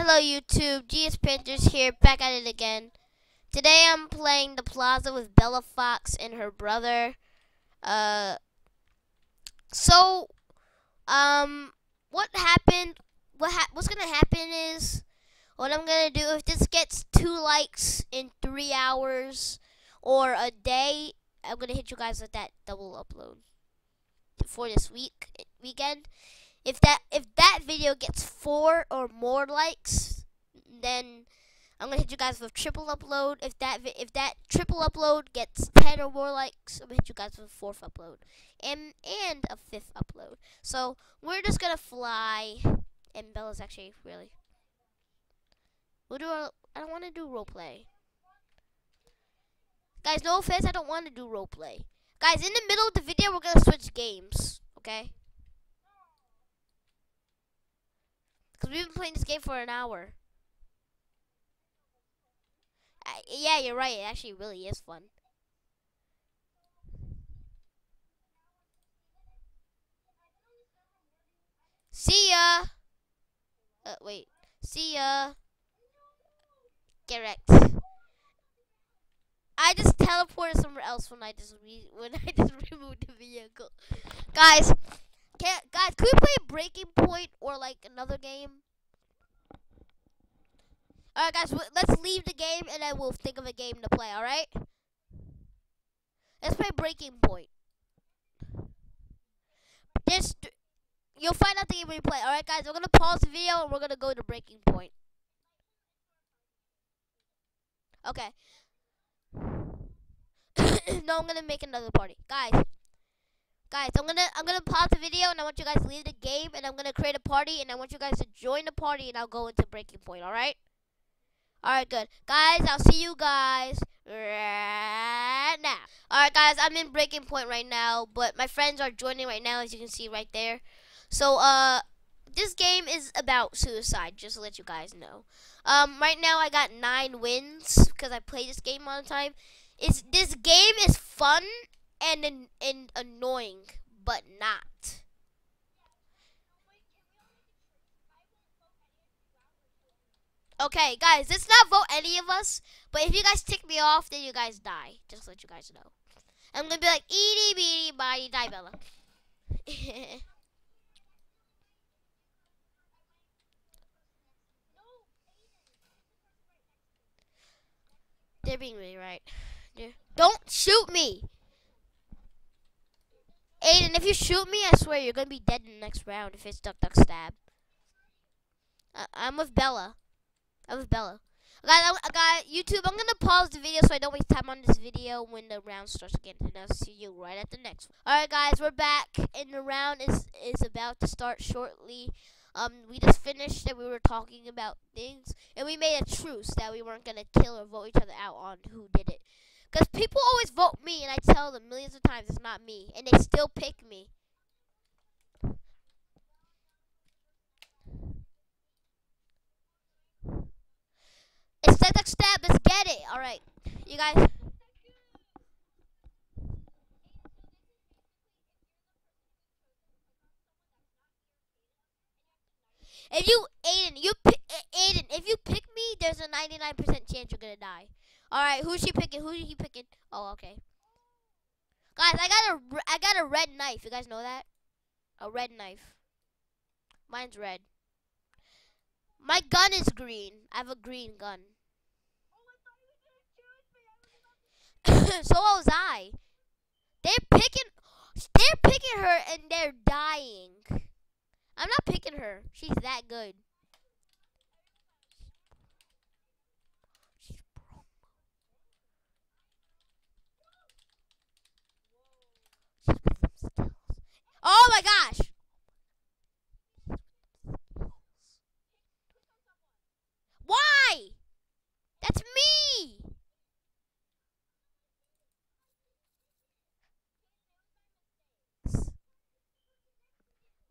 Hello YouTube, GS Panthers here, back at it again. Today I'm playing the Plaza with Bella Fox and her brother. Uh, so, um, what happened, what ha what's gonna happen is, what I'm gonna do, if this gets two likes in three hours or a day, I'm gonna hit you guys with that double upload for this week, weekend if that if that video gets four or more likes, then I'm gonna hit you guys with a triple upload. If that if that triple upload gets ten or more likes, I'm gonna hit you guys with a fourth upload and and a fifth upload. So we're just gonna fly. And Bella's actually really. We'll do. A, I don't want to do role play. Guys, no offense, I don't want to do role play. Guys, in the middle of the video, we're gonna switch games. Okay. Because we've been playing this game for an hour. Uh, yeah, you're right. It actually really is fun. See ya. Uh, wait. See ya. Get wrecked. I just teleported somewhere else when I just when I just removed the vehicle. Guys, can guys, could we play Breaking Point or like another game? Alright guys, let's leave the game and then we'll think of a game to play, alright? Let's play Breaking Point. This, you'll find out the game we play. Alright guys, we're gonna pause the video and we're gonna go to Breaking Point. Okay. no, I'm gonna make another party. Guys, Guys, I'm gonna I'm gonna pause the video and I want you guys to leave the game and I'm gonna create a party and I want you guys to join the party and I'll go into breaking point, alright? Alright, good. Guys, I'll see you guys right now. Alright guys, I'm in breaking point right now, but my friends are joining right now as you can see right there. So uh this game is about suicide, just to let you guys know. Um right now I got nine wins because I play this game all the time. Is this game is fun and and annoying, but not. Okay, guys, let's not vote any of us. But if you guys tick me off, then you guys die. Just let you guys know. I'm gonna be like, eaty beady body die Bella. They're being really right. They're Don't shoot me! Aiden, if you shoot me, I swear you're gonna be dead in the next round if it's duck duck stab. Uh, I'm with Bella. I'm with Bella. Got, I got YouTube. I'm gonna pause the video so I don't waste time on this video when the round starts again. And I'll see you right at the next one. All right, guys, we're back, and the round is is about to start shortly. Um, we just finished and we were talking about things, and we made a truce that we weren't gonna kill or vote each other out on who did it. Because people always vote me, and I tell them millions of times it's not me, and they still pick me. It's like stab. Let's get it. All right, you guys. If you, Aiden, you, Aiden, if you pick me, there's a 99% chance you're gonna die. All right, who's she picking? Who's he picking? Oh, okay. Guys, I got a I got a red knife. You guys know that? A red knife. Mine's red. My gun is green. I have a green gun. so was I. They're picking they're picking her and they're dying. I'm not picking her. She's that good. Oh my gosh!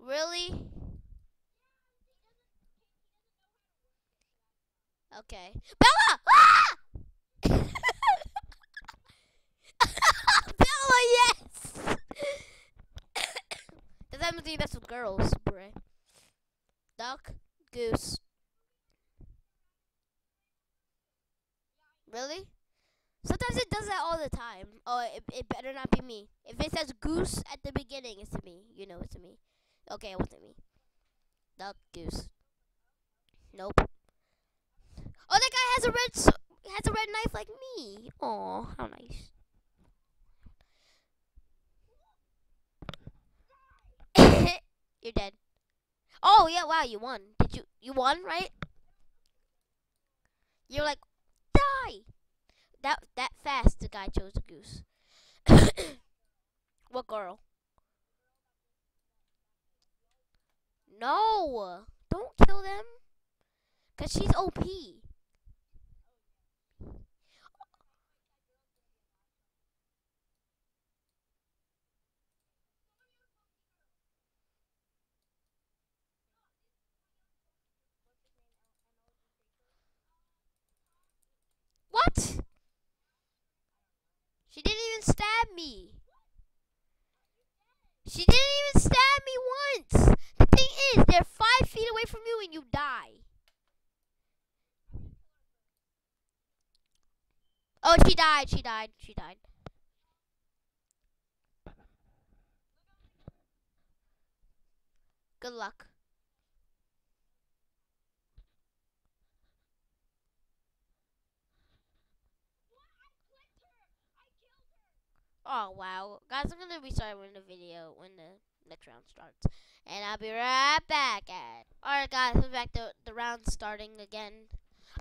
Really? Okay. Bella! Ah! Bella, yes! Does that mean that's girls, bro? Duck, goose. Really? Sometimes it does that all the time. Oh, it, it better not be me. If it says goose at the beginning, it's me. You know it's me. Okay, it wasn't me. Duck goose. Nope. Oh, that guy has a red has a red knife like me. Oh, how nice. You're dead. Oh yeah, wow, you won. Did you you won, right? You're like die. That that fast the guy chose a goose. what girl? No! Don't kill them. Because she's OP. What? She didn't even stab me. She didn't even they're five feet away from you and you die. Oh, she died, she died, she died. Good luck. Oh wow. Guys, I'm gonna restart when the video when the next round starts and I'll be right back. Alright, guys, we're back to the round starting again.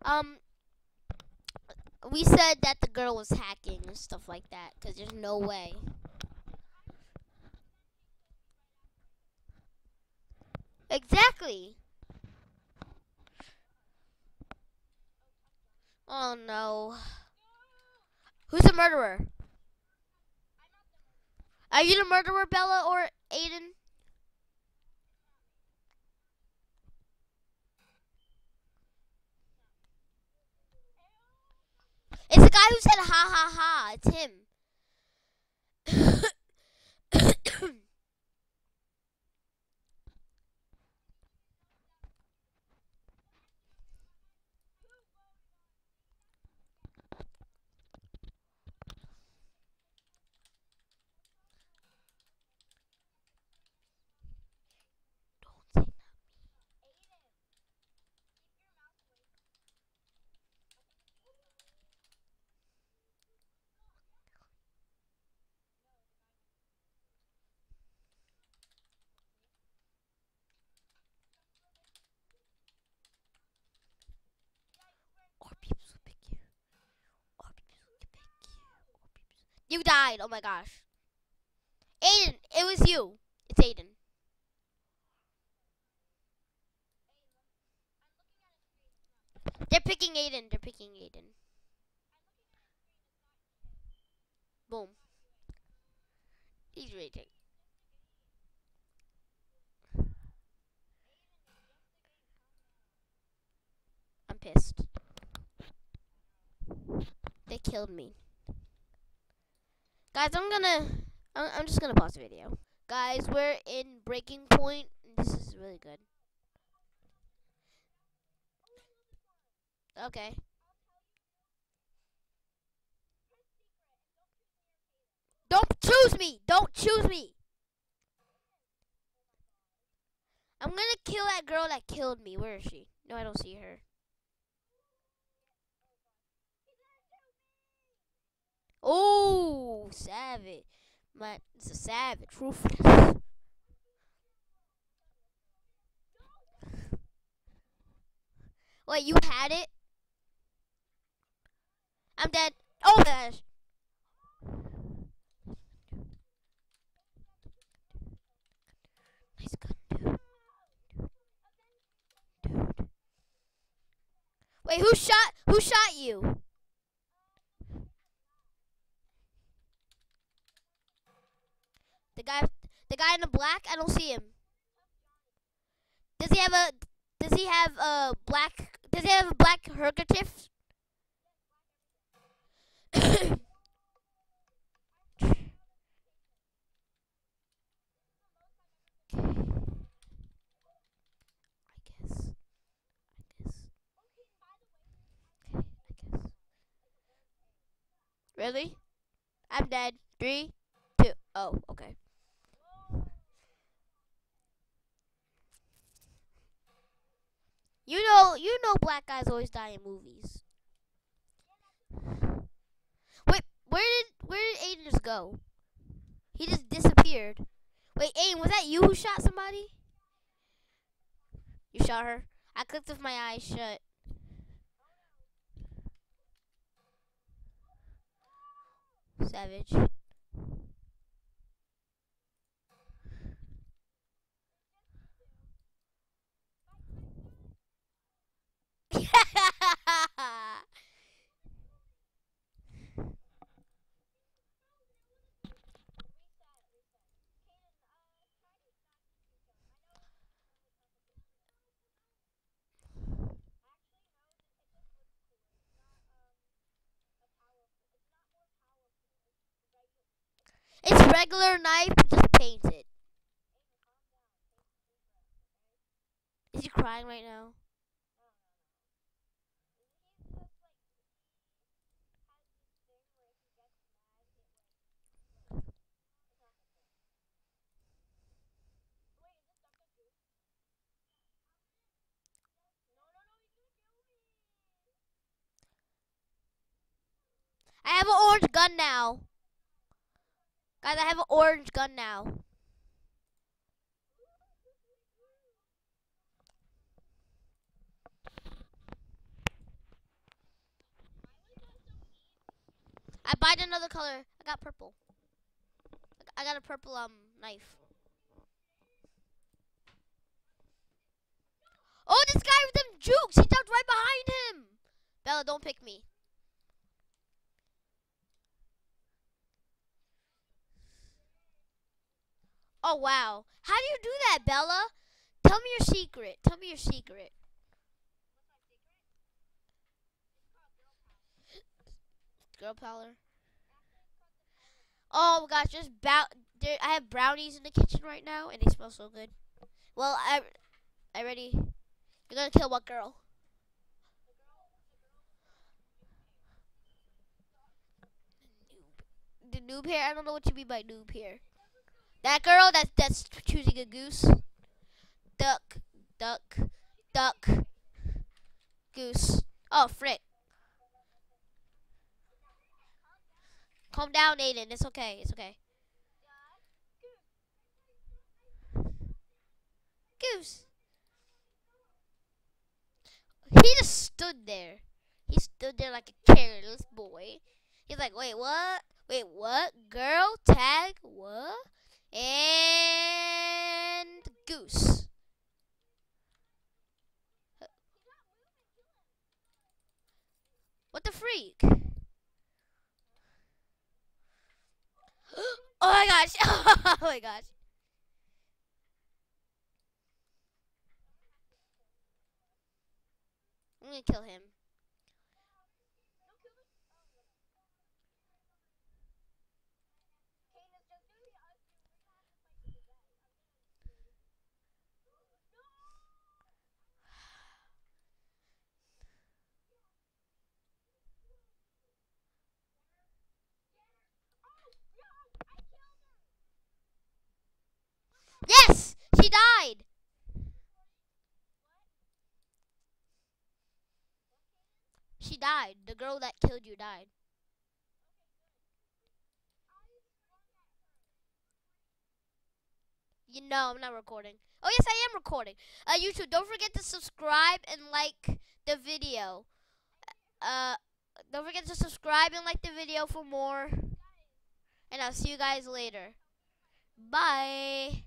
Um, we said that the girl was hacking and stuff like that, because there's no way. Exactly. Oh no. Who's the murderer? Are you the murderer, Bella or Aiden? said ha ha ha. It's him. You died. Oh my gosh. Aiden, it was you. It's Aiden. They're picking Aiden. They're picking Aiden. Boom. He's raging. I'm pissed. They killed me. Guys, I'm gonna, I'm, I'm just gonna pause the video. Guys, we're in breaking point. This is really good. Okay. Don't choose me! Don't choose me! I'm gonna kill that girl that killed me. Where is she? No, I don't see her. Oh! so savage. my it's a savage ruthless. Wait, you had it? I'm dead. Oh gosh. Nice gun, dude. Dude. Wait, who shot? Who shot you? The guy in the black, I don't see him. Does he have a does he have a black does he have a black handkerchief? Really? I'm dead. Three, two, oh, okay. You know, you know, black guys always die in movies. Wait, where did where did Aiden just go? He just disappeared. Wait, Aiden, was that you who shot somebody? You shot her. I clicked with my eyes shut. Savage. It's regular knife, just painted. Is he crying right now? I have an orange gun now. Guys, I have an orange gun now. I bought another color. I got purple. I got a purple um knife. Oh, this guy with them jukes. He jumped right behind him. Bella, don't pick me. Oh, wow. How do you do that, Bella? Tell me your secret. Tell me your secret. Girl power. Oh my gosh, just. There, I have brownies in the kitchen right now, and they smell so good. Well, I, I ready. You're gonna kill what girl? The noob hair. I don't know what you mean by noob hair. That girl that's that's choosing a goose. Duck, duck, duck, goose. Oh, frick. Calm down, Aiden. It's okay. It's okay. Goose. He just stood there. He stood there like a careless boy. He's like, wait, what? Wait, what? Girl, tag, what? And goose. What the freak? oh my gosh. oh my gosh. I'm gonna kill him. Yes! She died! She died. The girl that killed you died. You know, I'm not recording. Oh, yes, I am recording. Uh, YouTube, don't forget to subscribe and like the video. Uh, don't forget to subscribe and like the video for more. And I'll see you guys later. Bye.